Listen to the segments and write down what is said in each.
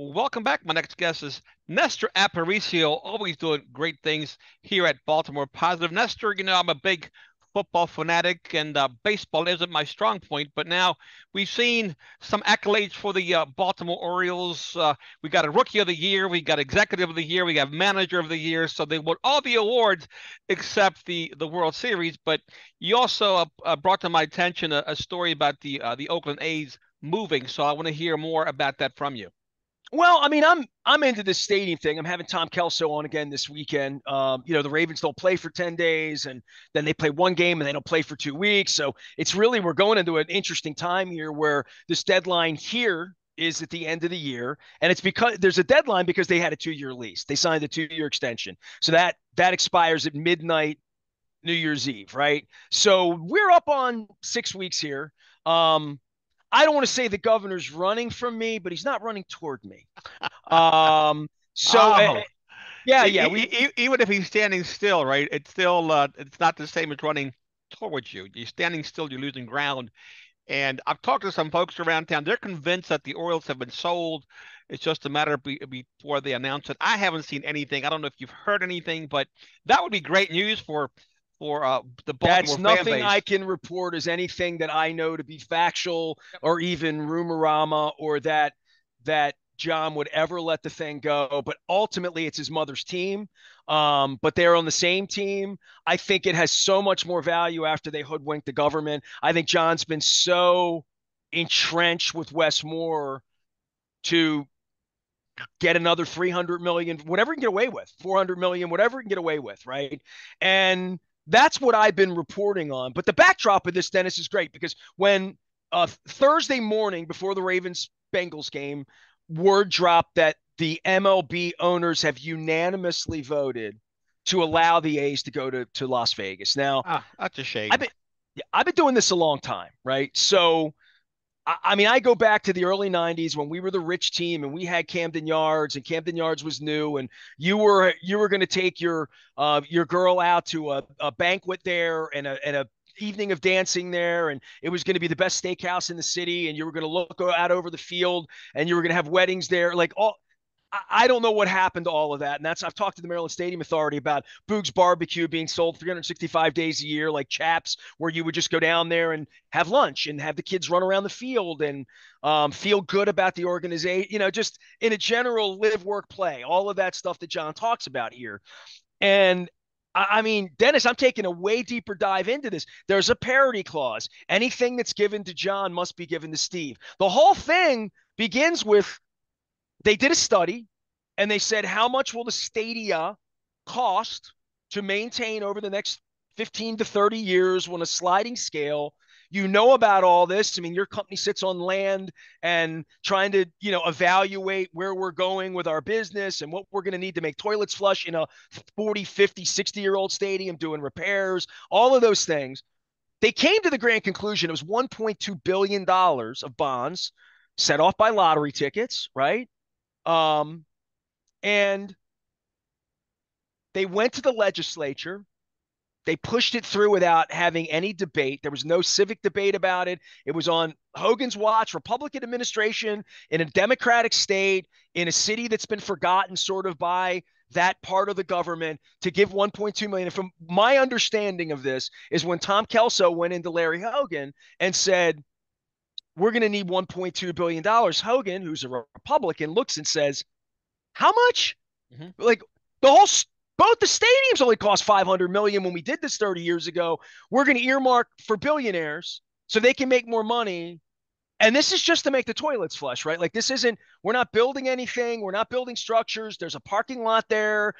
Welcome back. My next guest is Nestor Aparicio, always doing great things here at Baltimore Positive. Nestor, you know, I'm a big football fanatic, and uh, baseball isn't my strong point. But now we've seen some accolades for the uh, Baltimore Orioles. Uh, we got a Rookie of the Year, we got Executive of the Year, we got Manager of the Year. So they won all the awards except the the World Series. But you also uh, uh, brought to my attention a, a story about the uh, the Oakland A's moving. So I want to hear more about that from you. Well, I mean, I'm I'm into this stadium thing. I'm having Tom Kelso on again this weekend. Um, you know, the Ravens don't play for 10 days and then they play one game and they don't play for two weeks. So it's really we're going into an interesting time here where this deadline here is at the end of the year. And it's because there's a deadline because they had a two-year lease. They signed a two-year extension. So that that expires at midnight New Year's Eve, right? So we're up on six weeks here. Um, I don't want to say the governor's running from me, but he's not running toward me. Um, so, oh. uh, yeah, yeah. We, even if he's standing still, right? It's still uh, it's not the same as running towards you. You're standing still, you're losing ground. And I've talked to some folks around town. They're convinced that the Orioles have been sold. It's just a matter of be, before they announce it. I haven't seen anything. I don't know if you've heard anything, but that would be great news for for uh, the Baltimore That's nothing I can report as anything that I know to be factual or even rumorama or that that John would ever let the thing go. But ultimately, it's his mother's team. Um, but they're on the same team. I think it has so much more value after they hoodwinked the government. I think John's been so entrenched with Wes Moore to get another 300 million, whatever he can get away with, 400 million, whatever he can get away with, right? And that's what I've been reporting on. But the backdrop of this, Dennis, is great because when uh, Thursday morning before the Ravens Bengals game, word dropped that the MLB owners have unanimously voted to allow the A's to go to, to Las Vegas. Now, ah, that's a shame. I've been, I've been doing this a long time, right? So I mean, I go back to the early 90s when we were the rich team and we had Camden Yards and Camden Yards was new and you were you were going to take your uh, your girl out to a, a banquet there and a, and a evening of dancing there and it was going to be the best steakhouse in the city and you were going to look out over the field and you were going to have weddings there. Like all I don't know what happened to all of that. And that's, I've talked to the Maryland Stadium Authority about Boog's Barbecue being sold 365 days a year, like Chaps, where you would just go down there and have lunch and have the kids run around the field and um, feel good about the organization, you know, just in a general live, work, play, all of that stuff that John talks about here. And I mean, Dennis, I'm taking a way deeper dive into this. There's a parity clause. Anything that's given to John must be given to Steve. The whole thing begins with they did a study and they said, how much will the stadia cost to maintain over the next 15 to 30 years on a sliding scale? You know about all this. I mean, your company sits on land and trying to, you know, evaluate where we're going with our business and what we're going to need to make toilets flush in a 40, 50, 60 year old stadium, doing repairs, all of those things. They came to the grand conclusion it was $1.2 billion of bonds set off by lottery tickets, right? Um, and they went to the legislature. They pushed it through without having any debate. There was no civic debate about it. It was on Hogan's watch, Republican administration in a Democratic state, in a city that's been forgotten sort of by that part of the government to give 1.2 million. And from my understanding of this is when Tom Kelso went into Larry Hogan and said, we're going to need 1.2 billion dollars. Hogan, who's a Republican, looks and says, "How much?" Mm-hmm. Like the whole both the stadiums only cost 500 million when we did this 30 years ago. We're going to earmark for billionaires so they can make more money. And this is just to make the toilets flush, right? Like this isn't we're not building anything, we're not building structures. There's a parking lot there.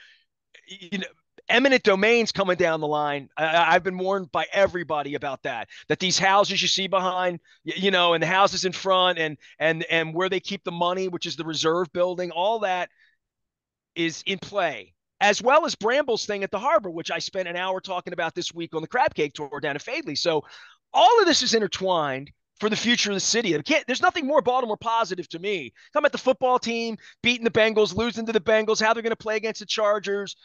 You know, eminent domains coming down the line. I, have been warned by everybody about that. That these houses you see behind, you know, and the houses in front, and and and where they keep the money, which is the reserve building, all that is in play. As well as Bramble's thing at the harbor, which I spent an hour talking about this week on the crab cake tour down at Faidley. So all of this is intertwined for the future of the city. there's nothing more Baltimore positive to me. Talking at the football team beating the Bengals, losing to the Bengals, how they're going to play against the Chargers,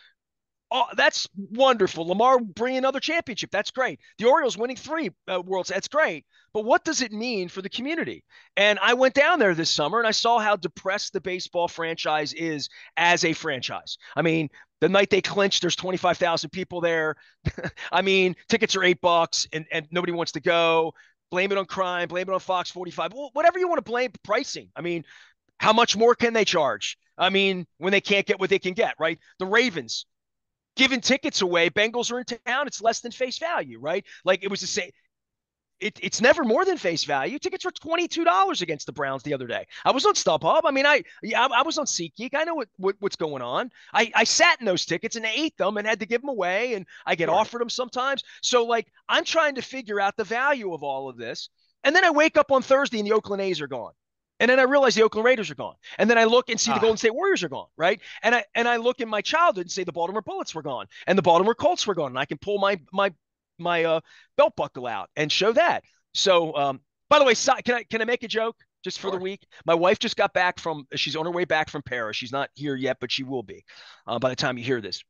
oh, that's wonderful. Lamar bringing another championship. That's great. The Orioles winning three uh, worlds. That's great. But what does it mean for the community? And I went down there this summer and I saw how depressed the baseball franchise is as a franchise. I mean, the night they clinched, there's 25,000 people there. I mean, tickets are eight bucks and, and nobody wants to go. Blame it on crime, blame it on Fox 45, whatever you want to blame pricing. I mean, how much more can they charge? I mean, when they can't get what they can get, right? The Ravens giving tickets away. Bengals are in town. It's less than face value, right? Like it was the same. It, it's never more than face value. Tickets were twenty two dollars against the Browns the other day. I was on StubHub. I mean, I yeah, I, I was on SeatGeek. I know what, what, what's going on. I I sat in those tickets and ate them and had to give them away, and I get sure. offered them sometimes. So like, I'm trying to figure out the value of all of this. And then I wake up on Thursday and the Oakland A's are gone. And then I realize the Oakland Raiders are gone. And then I look and see the ah. Golden State Warriors are gone, right? And I and I look in my childhood and say the Baltimore Bullets were gone and the Baltimore Colts were gone. And I can pull my my my uh, belt buckle out and show that. So um, by the way, can I can I make a joke just for sure. the week? My wife just got back from she's on her way back from Paris. She's not here yet, but she will be uh, by the time you hear this.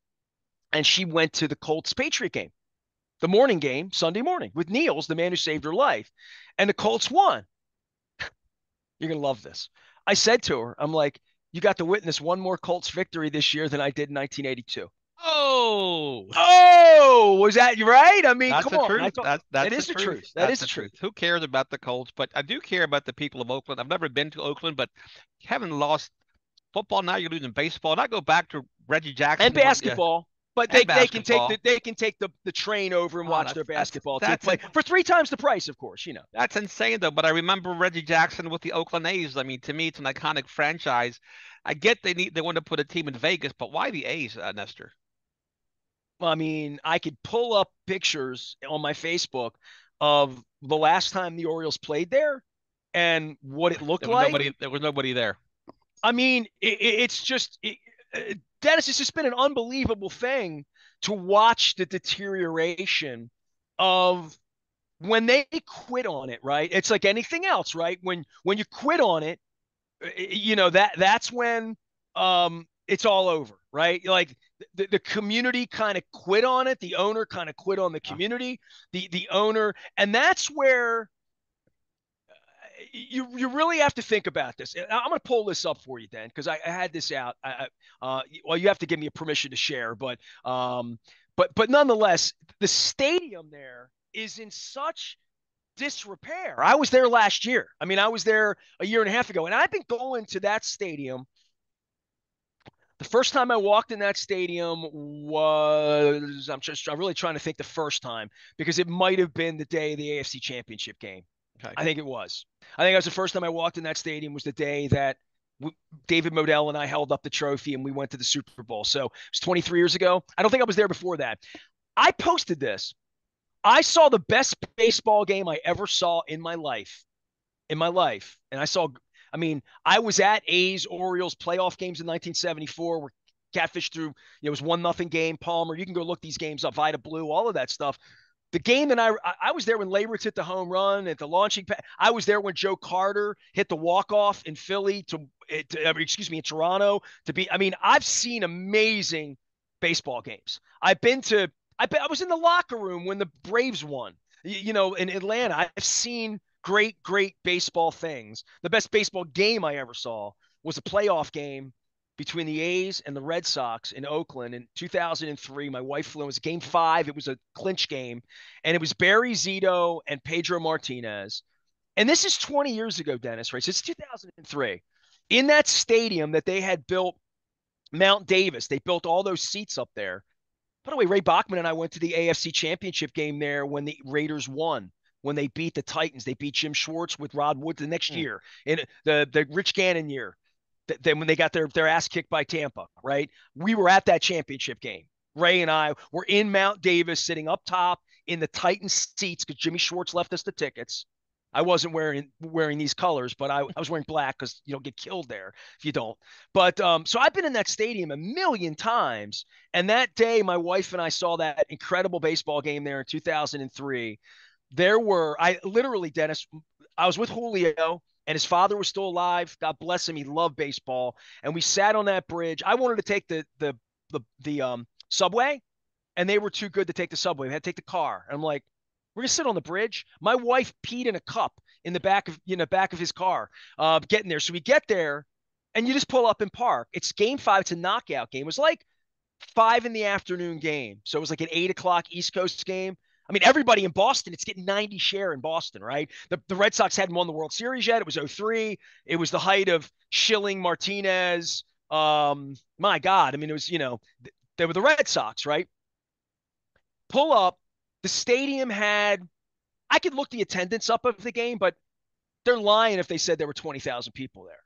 And she went to the Colts Patriot game, the morning game, Sunday morning with Niels, the man who saved her life. And the Colts won. You're going to love this. I said to her, I'm like, you got to witness one more Colts victory this year than I did in 1982. Oh, oh, was that right? I mean, that's come on. Truth. Thought, that, that's that is the truth. truth. That that's is the truth. truth. Who cares about the Colts? But I do care about the people of Oakland. I've never been to Oakland, but haven't lost football. Now you're losing baseball. And I go back to Reggie Jackson and basketball. But they, they can take the they can take the, the train over and oh, watch their basketball that's, team play for three times the price, of course. You know that's insane though. But I remember Reggie Jackson with the Oakland A's. I mean, to me, it's an iconic franchise. I get they need they want to put a team in Vegas, but why the A's, uh, Nestor? I mean, I could pull up pictures on my Facebook of the last time the Orioles played there and what it looked there like. Nobody, there was nobody there. I mean, it, it's just it, Dennis, it's just been an unbelievable thing to watch the deterioration of when they quit on it, right? It's like anything else, right? When when you quit on it, you know that that's when um it's all over, right? Like the, the community kind of quit on it, the owner kind of quit on the community, the the owner, and that's where you you really have to think about this. I'm going to pull this up for you, Dan, because I, I, had this out. I, uh, well, you have to give me a permission to share, but um, but but nonetheless, the stadium there is in such disrepair. I was there last year. I mean, I was there a year and a half ago, and I've been going to that stadium. The first time I walked in that stadium was I'm just I'm really trying to think the first time because it might have been the day of the AFC Championship game. Okay. I think it was. I think that was the first time I walked in that stadium was the day that David Modell and I held up the trophy and we went to the Super Bowl. So it was 23 years ago. I don't think I was there before that. I posted this. I saw the best baseball game I ever saw in my life. In my life. And I saw, I mean, I was at A's Orioles playoff games in 1974 where Catfish threw, you know, it was one nothing game. Palmer, you can go look these games up, Vida Blue, all of that stuff. The game that I I was there when Leyritz hit the home run at the launching pad. I was there when Joe Carter hit the walk off in Philly to, eh, to, excuse me in Toronto to be. I mean, I've seen amazing baseball games. I've been to. I I was in the locker room when the Braves won. You, you know, in Atlanta, I've seen great, great baseball things. The best baseball game I ever saw was a playoff game between the A's and the Red Sox in Oakland in 2003. My wife flew. It was game five. It was a clinch game, and it was Barry Zito and Pedro Martinez. And this is 20 years ago, Dennis. Right? So it's 2003. In that stadium that they had built, Mount Davis. They built all those seats up there. By the way, Ray Bachman and I went to the AFC Championship game there when the Raiders won when they beat the Titans. They beat Jim Schwartz with Rod Wood the next mm. year in the the Rich Gannon year then when they got their their ass kicked by Tampa, right? We were at that championship game. Ray and I were in Mount Davis, sitting up top in the Titan seats because Jimmy Schwartz left us the tickets. I wasn't wearing wearing these colors, but I, I was wearing black because you don't get killed there if you don't. But um, so I've been in that stadium a million times, and that day my wife and I saw that incredible baseball game there in 2003. There were I literally Dennis, I was with Julio and his father was still alive. God bless him. He loved baseball. And we sat on that bridge. I wanted to take the the the the um subway, and they were too good to take the subway. We had to take the car. And I'm like, we're gonna sit on the bridge. My wife peed in a cup in the back of you know back of his car, uh, getting there. So we get there, and you just pull up and park. It's game five. It's a knockout game. It was like five in the afternoon game. So it was like an eight o'clock East Coast game. I mean, everybody in Boston, it's getting 90 share in Boston, right? The, the Red Sox hadn't won the World Series yet. It was 03. It was the height of Schilling, Martinez. Um, my God. I mean, it was, you know, they were the Red Sox, right? Pull up. The stadium had, I could look the attendance up of the game, but they're lying if they said there were 20,000 people there.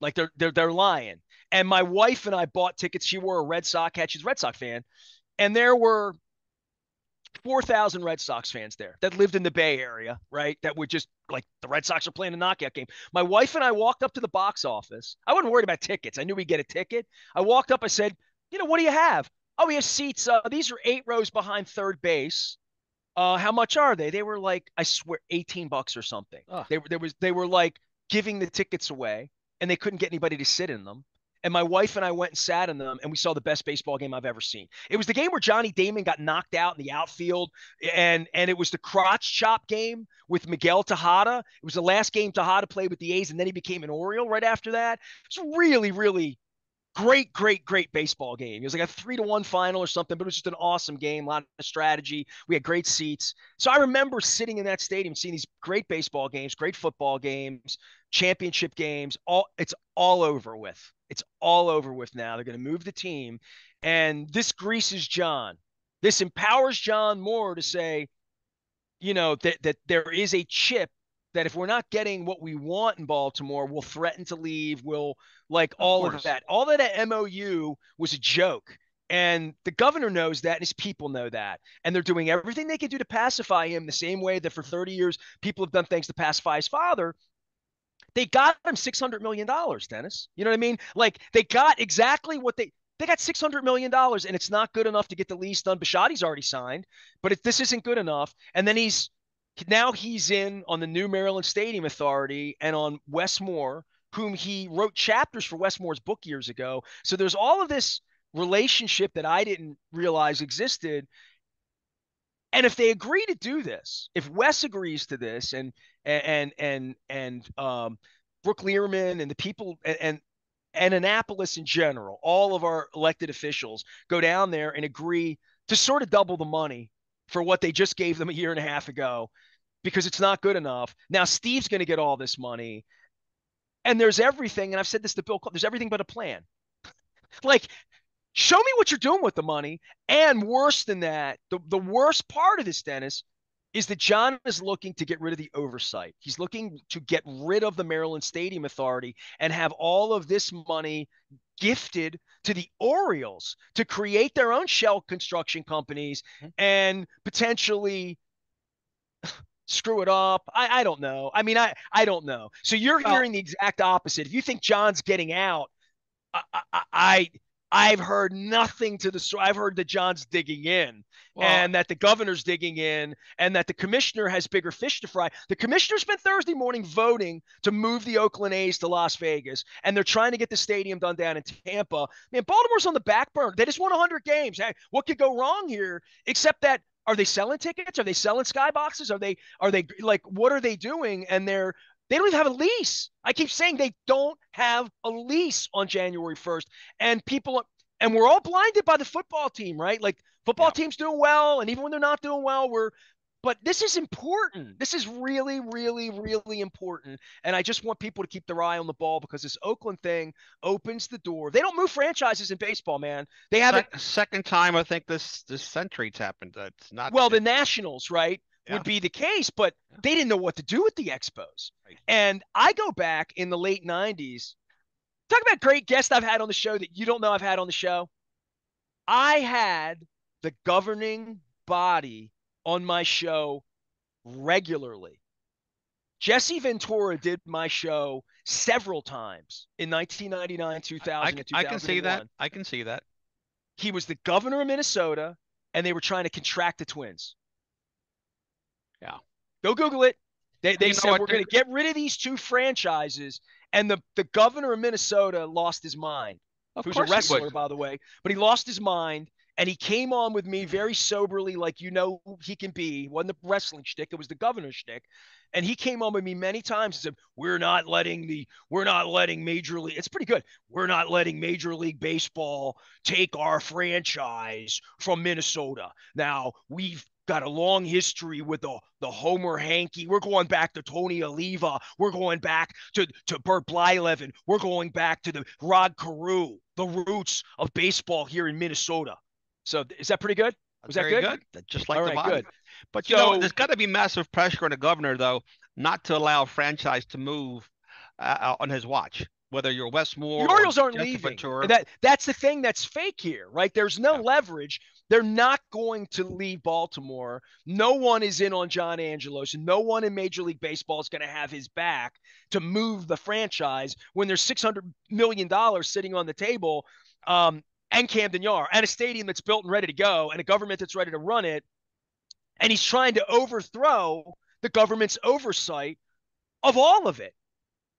Like they're they're they're lying. And my wife and I bought tickets. She wore a Red Sox hat. She's a Red Sox fan. And there were 4,000 Red Sox fans there that lived in the Bay Area, right? That would just like the Red Sox are playing a knockout game. My wife and I walked up to the box office. I wasn't worried about tickets. I knew we'd get a ticket. I walked up. I said, you know, what do you have? Oh, we have seats. Uh, these are eight rows behind third base. Uh, how much are they? They were like, I swear, 18 bucks or something. They, they was, they were like giving the tickets away and they couldn't get anybody to sit in them. And my wife and I went and sat in them, and we saw the best baseball game I've ever seen. It was the game where Johnny Damon got knocked out in the outfield, and and it was the crotch chop game with Miguel Tejada. It was the last game Tejada played with the A's, and then he became an Oriole right after that. It was really, really great, great, great baseball game. It was like a three to one final or something, but it was just an awesome game. A lot of strategy. We had great seats. So I remember sitting in that stadium, seeing these great baseball games, great football games, championship games. All it's all over with. It's all over with now. They're going to move the team, and this greases John. This empowers John more to say, you know, that that there is a chip that if we're not getting what we want in Baltimore, we'll threaten to leave. We'll like all of, of that. All that at MOU was a joke. And the governor knows that, and his people know that. And they're doing everything they can do to pacify him the same way that for 30 years people have done things to pacify his father. They got him $600 million, Dennis. You know what I mean? Like they got exactly what they they got $600 million and it's not good enough to get the lease done. Bisciotti's already signed, but if this isn't good enough, and then he's now he's in on the new Maryland Stadium Authority and on Wes Moore, whom he wrote chapters for Wes Moore's book years ago. So there's all of this relationship that I didn't realize existed. And if they agree to do this, if Wes agrees to this, and and and and um, Brooke Lierman and the people and, and and Annapolis in general, all of our elected officials go down there and agree to sort of double the money for what they just gave them a year and a half ago because it's not good enough. Now Steve's going to get all this money. And there's everything, and I've said this to Bill, there's everything but a plan. like, show me what you're doing with the money. And worse than that, the, the worst part of this, Dennis, is that John is looking to get rid of the oversight. He's looking to get rid of the Maryland Stadium Authority and have all of this money gifted to the Orioles to create their own shell construction companies mm-hmm. and potentially screw it up. I, I don't know. I mean, I, I don't know. So you're well, hearing the exact opposite. If you think John's getting out, I, I, I I've heard nothing to the story. I've heard that John's digging in well, and that the governor's digging in and that the commissioner has bigger fish to fry. The commissioner spent Thursday morning voting to move the Oakland A's to Las Vegas and they're trying to get the stadium done down in Tampa. Man, Baltimore's on the back burner. They just won 100 games. Hey, what could go wrong here except that are they selling tickets? Are they selling skyboxes? Are they are they like what are they doing? And they're they don't even have a lease. I keep saying they don't have a lease on January 1st. And people, and we're all blinded by the football team, right? Like football yeah. team's doing well. And even when they're not doing well, we're, but this is important. Mm. This is really, really, really important. And I just want people to keep their eye on the ball because this Oakland thing opens the door. They don't move franchises in baseball, man. They haven't. Second time I think this this century's happened. That's not. Well, the Nationals, right? Yeah. would be the case, but they didn't know what to do with the Expos. Right. And I go back in the late 90s. Talk about great guests I've had on the show that you don't know I've had on the show. I had the governing body on my show regularly. Jesse Ventura did my show several times in 1999, 2000, I, I can see that. I can see that. He was the governor of Minnesota, and they were trying to contract the Twins. Yeah. Go Google it. They, they said we're going to get rid of these two franchises, and the, the governor of Minnesota lost his mind. Of who's a wrestler, by the way, but he lost his mind, and he came on with me very soberly, like you know he can be. It wasn't the wrestling shtick, it was the governor's shtick. And he came on with me many times and said, We're not letting the we're not letting major league it's pretty good. We're not letting Major League Baseball take our franchise from Minnesota. Now we've got a long history with the, the Homer Hanky. We're going back to Tony Oliva. We're going back to, to Bert Blyleven. We're going back to the Rod Carew, the roots of baseball here in Minnesota. So is that pretty good? Was Very that good? good? Just like All the right, good. But you So- know, there's got to be massive pressure on the governor, though, not to allow franchise to move uh, on his watch. Whether you're Wes Moore, The Orioles or aren't leaving. That that's the thing that's fake here, right? There's no Yeah. leverage. They're not going to leave Baltimore. No one is in on John Angelos, and no one in Major League Baseball is going to have his back to move the franchise when there's 600 million dollars sitting on the table, um, and Camden Yard, and a stadium that's built and ready to go, and a government that's ready to run it. And he's trying to overthrow the government's oversight of all of it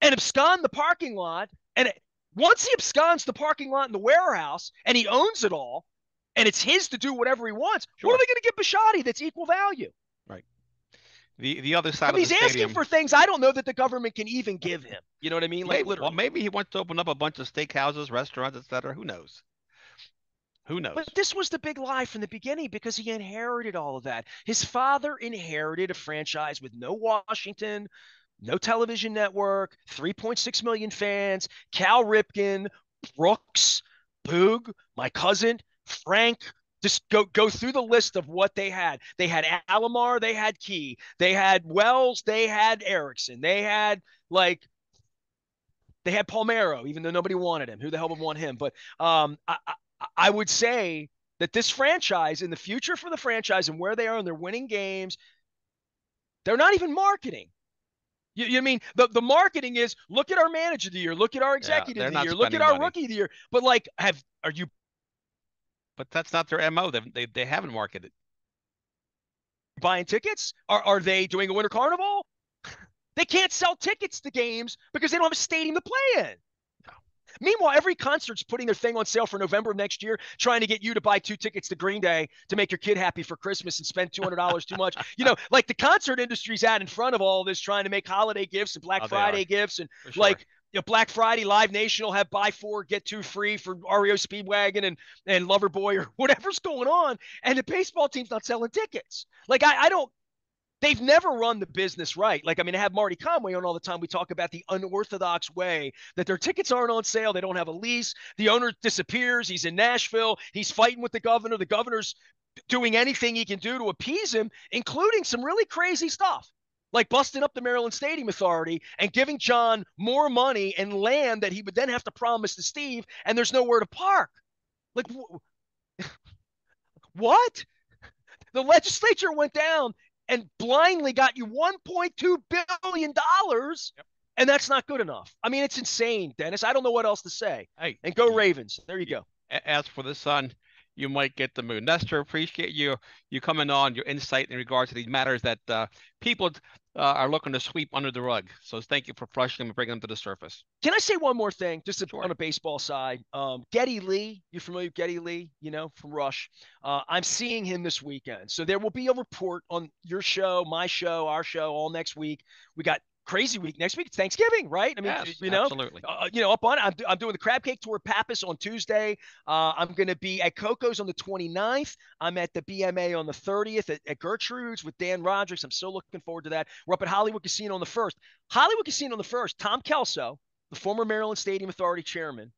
and abscond the parking lot. And it, once he absconds the parking lot and the warehouse and he owns it all and it's his to do whatever he wants, what are they going to give Bisciotti that's equal value? Right. The the other side I mean, he's the asking for things I don't know that the government can even give him. You know what I mean? Like maybe, literally. well, maybe he wants to open up a bunch of steakhouses, restaurants, etc. Who knows? Who knows? But this was the big lie from the beginning because he inherited all of that. His father inherited a franchise with no Washington, no television network, 3.6 million fans, Cal Ripken, Brooks, Boog, my cousin, Frank. Just go go through the list of what they had. They had Alomar, they had Key, they had Wells, they had Erickson, they had like they had Palmeiro, even though nobody wanted him. Who the hell would want him? But um, I, I, I would say that this franchise, in the future for the franchise and where they are and they're winning games, they're not even marketing. You, you mean the, the marketing is look at our manager of the year, look at our executive they're of the year, look at our money. rookie of the year. But like, have are you but that's not their mo. They they, they haven't marketed. buying tickets? Are are they doing a winter carnival? They can't sell tickets to games because they don't have a stadium to play in. Meanwhile, every concert's putting their thing on sale for November of next year, trying to get you to buy two tickets to Green Day to make your kid happy for Christmas and spend two hundred dollars too much. You know, like the concert industry's out in front of all this, trying to make holiday gifts and Black Oh, Friday gifts, and sure. like you know, Black Friday, Live Nation will have buy four get two free for REO Speedwagon and and Loverboy or whatever's going on, and the baseball team's not selling tickets. Like I, I don't. They've never run the business right. Like I mean, I have Marty Conway on all the time. We talk about the unorthodox way that their tickets aren't on sale. They don't have a lease. The owner disappears. He's in Nashville. He's fighting with the governor. The governor's doing anything he can do to appease him, including some really crazy stuff like busting up the Maryland Stadium Authority and giving John more money and land that he would then have to promise to Steve, and there's nowhere to park. Like, wh- what? The legislature went down and blindly got you $1.2 billion, and that's not good enough. I mean, it's insane, Dennis. I don't know what else to say. hey, And go Ravens. There you go. as for the sun, you might get the moon. Nestor, appreciate you you coming on, your insight in regards to these matters that uh, people uh, are looking to sweep under the rug. So thank you for flushing them and bringing them to the surface. Can I say one more thing, just to- Sure. on a baseball side? Um, Geddy Lee, you familiar with Geddy Lee? You know from Rush. Uh, I'm seeing him this weekend, so there will be a report on your show, my show, our show, all next week. We got crazy week next week. It's Thanksgiving, right? I mean, yes, you know, absolutely. uh, you know, up on. I'm, I'm doing the crab cake tour Pappas on Tuesday. Uh, I'm going to be at Coco's on the 29th. I'm at the BMA on the 30th at, at Gertrude's with Dan Rodricks. I'm so looking forward to that. We're up at Hollywood Casino on the 1st. Hollywood Casino on the 1st, Tom Kelso, the former Maryland Stadium Authority chairman,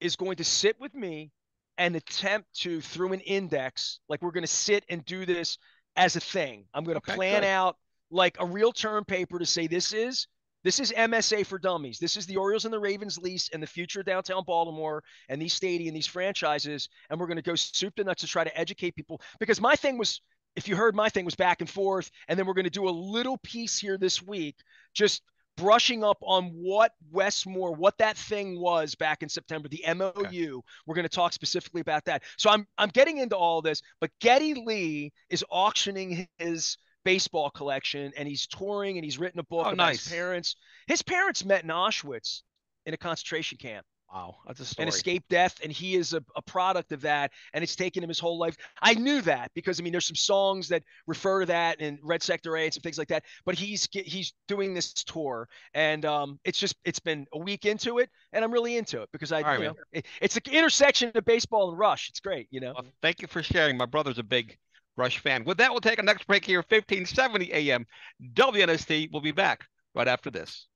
is going to sit with me and attempt to, through an index, like we're going to sit and do this as a thing. I'm going to Okay, plan good. out like a real term paper to say this is this is MSA for dummies. This is the Orioles and the Ravens lease and the future of downtown Baltimore and these stadium, these franchises. And we're going to go soup to nuts to try to educate people. Because my thing was, if you heard my thing was back and forth, and then we're going to do a little piece here this week, just brushing up on what Wes Moore, what that thing was back in September, the MOU. We're going to talk specifically about that. So I'm I'm getting into all this, but Geddy Lee is auctioning his baseball collection and he's touring and he's written a book Oh, about nice. his parents. His parents met in Auschwitz in a concentration camp. Wow, that's a story. and escape death, and he is a, a product of that, and it's taken him his whole life. I knew that because I mean, there's some songs that refer to that and Red Sector A and some things like that. But he's he's doing this tour, and um, it's just it's been a week into it, and I'm really into it because I, right, you know, it, it's an intersection of baseball and Rush. It's great, you know. Well, thank you for sharing. My brother's a big Rush fan. With that, we'll take our next break here, 1570 AM. WNST. We'll be back right after this.